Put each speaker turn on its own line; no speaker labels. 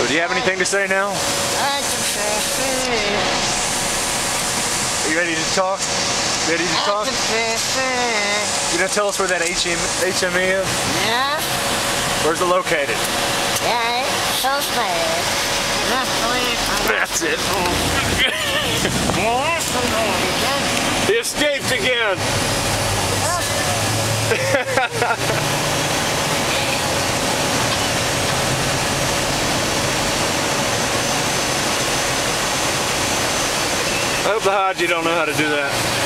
So do you have anything to say now? Are you ready to talk? Ready to talk? You gonna tell us where that HM, HM is?
Yeah,
Where's it located?
yeah, it's so fast.
That's it.
Yeah, that's amazing.
He escaped again. hope the Haji don't know how to do that.